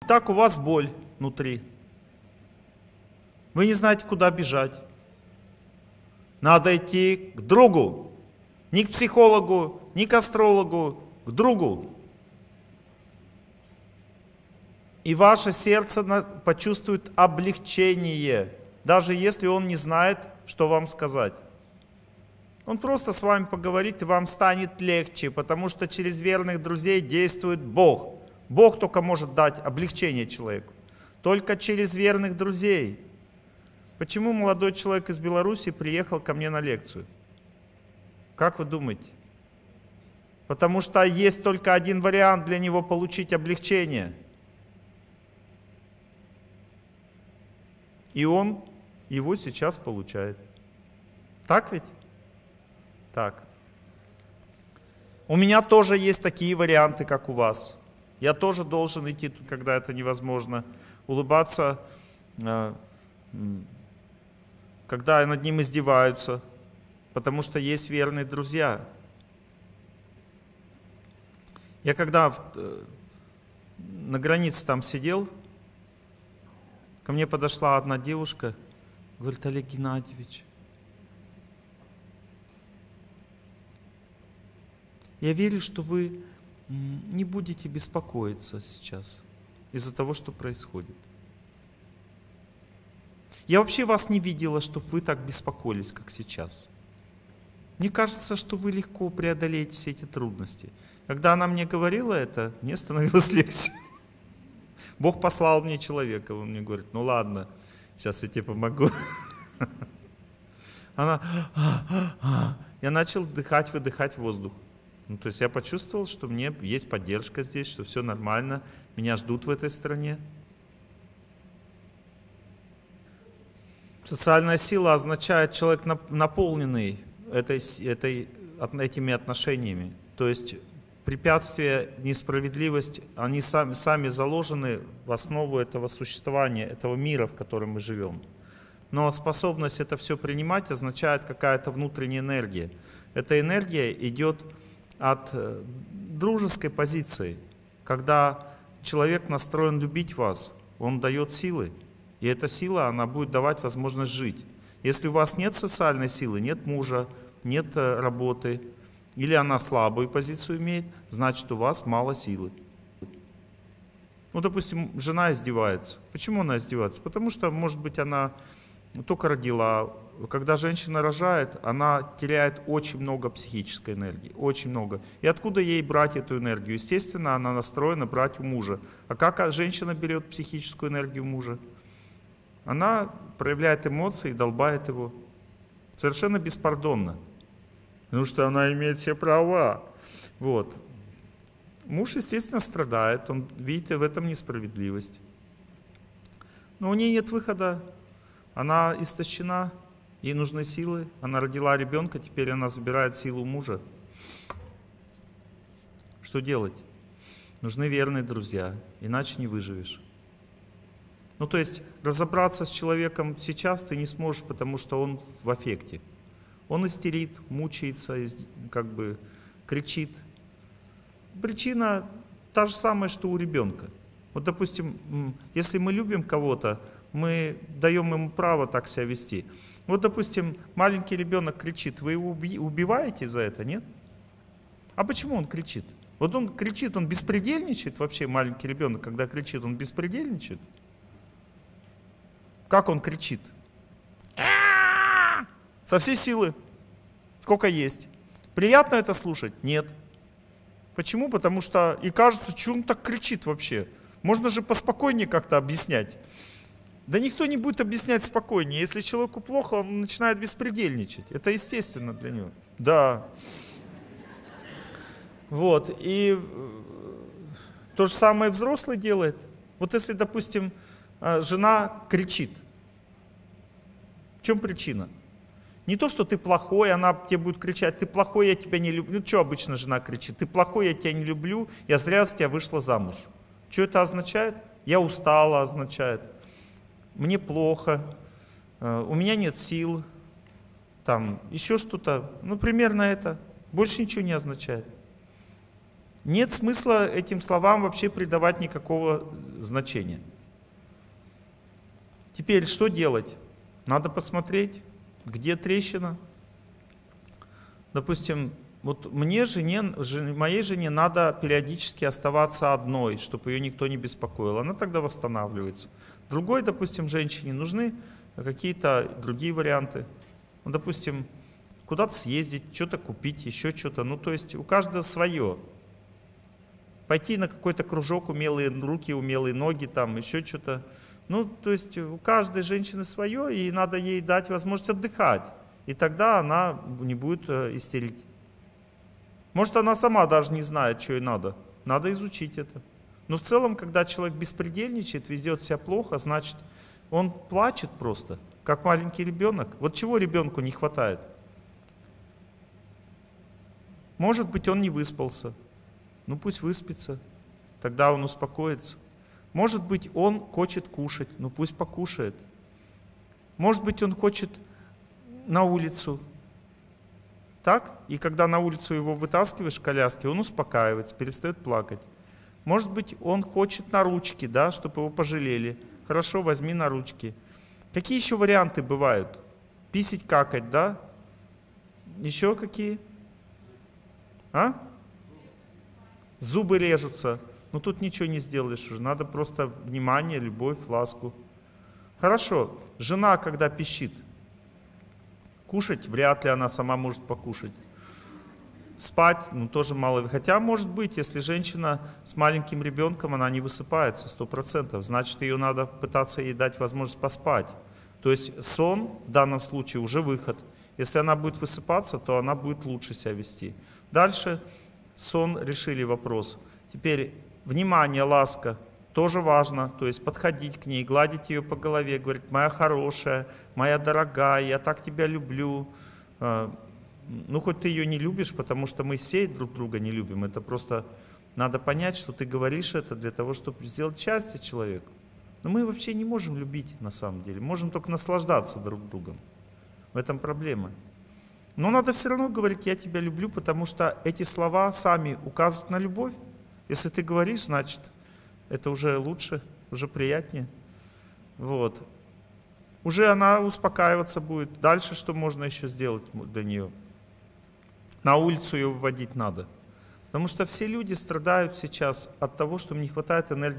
Так у вас боль внутри. Вы не знаете, куда бежать. Надо идти к другу. Не к психологу, не к астрологу, к другу. И ваше сердце почувствует облегчение, даже если он не знает, что вам сказать. Он просто с вами поговорит, и вам станет легче, потому что через верных друзей действует Бог. Бог только может дать облегчение человеку. Только через верных друзей. Почему молодой человек из Беларуси приехал ко мне на лекцию? Как вы думаете? Потому что есть только один вариант для него получить облегчение. И он его сейчас получает. Так ведь? Так. У меня тоже есть такие варианты, как у вас. Я тоже должен идти, когда это невозможно, улыбаться, э, когда над ним издеваются, потому что есть верные друзья. Я когда э, на границе там сидел, ко мне подошла одна девушка, говорит, Олег Геннадьевич, я верю, что вы не будете беспокоиться сейчас из-за того, что происходит. Я вообще вас не видела, чтобы вы так беспокоились, как сейчас. Мне кажется, что вы легко преодолеете все эти трудности. Когда она мне говорила это, мне становилось легче. Бог послал мне человека, он мне говорит, ну ладно, сейчас я тебе помогу. Она, я начал вдыхать, выдыхать воздух. Ну, то есть я почувствовал, что мне есть поддержка здесь, что все нормально, меня ждут в этой стране. Социальная сила означает человек наполненный этой, этой, этими отношениями. То есть препятствия, несправедливость, они сами, сами заложены в основу этого существования, этого мира, в котором мы живем. Но способность это все принимать означает какая-то внутренняя энергия. Эта энергия идет от э, дружеской позиции, когда человек настроен любить вас, он дает силы, и эта сила, она будет давать возможность жить. Если у вас нет социальной силы, нет мужа, нет э, работы, или она слабую позицию имеет, значит у вас мало силы. Ну, допустим, жена издевается. Почему она издевается? Потому что, может быть, она только родила, когда женщина рожает, она теряет очень много психической энергии, очень много. И откуда ей брать эту энергию? Естественно, она настроена брать у мужа. А как женщина берет психическую энергию мужа? Она проявляет эмоции и долбает его. Совершенно беспардонно. Потому что она имеет все права. Вот. Муж, естественно, страдает, он видит в этом несправедливость. Но у нее нет выхода. Она истощена, Ей нужны силы. Она родила ребенка, теперь она забирает силу мужа. Что делать? Нужны верные друзья, иначе не выживешь. Ну то есть разобраться с человеком сейчас ты не сможешь, потому что он в аффекте. Он истерит, мучается, как бы кричит. Причина та же самая, что у ребенка. Вот, допустим, если мы любим кого-то, мы даем ему право так себя вести. Вот, допустим, маленький ребенок кричит, вы его убиваете за это, нет? А почему он кричит? Вот он кричит, он беспредельничает вообще, маленький ребенок, когда кричит, он беспредельничает? Как он кричит? Со всей силы. Сколько есть. Приятно это слушать? Нет. Почему? Потому что и кажется, что он так кричит вообще. Можно же поспокойнее как-то объяснять. Да никто не будет объяснять спокойнее. Если человеку плохо, он начинает беспредельничать. Это естественно для него. Да. Вот. И э, то же самое взрослый делает. Вот если, допустим, э, жена кричит. В чем причина? Не то, что ты плохой, она тебе будет кричать, ты плохой, я тебя не люблю. Ну, что обычно жена кричит? Ты плохой, я тебя не люблю, я зря с тебя вышла замуж. Что это означает? Я устала означает мне плохо, э, у меня нет сил, там еще что-то, ну примерно это, больше ничего не означает. Нет смысла этим словам вообще придавать никакого значения. Теперь что делать? Надо посмотреть, где трещина. Допустим, вот мне, жене, моей жене надо периодически оставаться одной, чтобы ее никто не беспокоил. Она тогда восстанавливается. Другой, допустим, женщине нужны какие-то другие варианты. Ну, допустим, куда-то съездить, что-то купить, еще что-то. Ну, то есть у каждого свое. Пойти на какой-то кружок, умелые руки, умелые ноги, там, еще что-то. Ну, то есть у каждой женщины свое, и надо ей дать возможность отдыхать. И тогда она не будет э, истерить. Может, она сама даже не знает, что ей надо. Надо изучить это. Но в целом, когда человек беспредельничает, везет себя плохо, значит, он плачет просто, как маленький ребенок. Вот чего ребенку не хватает? Может быть, он не выспался. Ну пусть выспится, тогда он успокоится. Может быть, он хочет кушать, ну пусть покушает. Может быть, он хочет на улицу. Так? И когда на улицу его вытаскиваешь в коляске, он успокаивается, перестает плакать. Может быть, он хочет на ручки, да, чтобы его пожалели. Хорошо, возьми на ручки. Какие еще варианты бывают? Писить, какать, да? Еще какие? А? Зубы режутся. Ну тут ничего не сделаешь уже. Надо просто внимание, любовь, ласку. Хорошо. Жена, когда пищит, кушать вряд ли она сама может покушать. Спать, ну тоже мало. Хотя, может быть, если женщина с маленьким ребенком, она не высыпается сто процентов, значит, ее надо пытаться ей дать возможность поспать. То есть сон в данном случае уже выход. Если она будет высыпаться, то она будет лучше себя вести. Дальше сон решили вопрос. Теперь внимание, ласка, тоже важно, то есть подходить к ней, гладить ее по голове, говорить, моя хорошая, моя дорогая, я так тебя люблю. Ну, хоть ты ее не любишь, потому что мы все друг друга не любим, это просто надо понять, что ты говоришь это для того, чтобы сделать счастье человеку. Но мы вообще не можем любить на самом деле, можем только наслаждаться друг другом. В этом проблема. Но надо все равно говорить, я тебя люблю, потому что эти слова сами указывают на любовь. Если ты говоришь, значит, это уже лучше, уже приятнее. Вот. Уже она успокаиваться будет. Дальше что можно еще сделать для нее? На улицу ее выводить надо. Потому что все люди страдают сейчас от того, что им не хватает энергии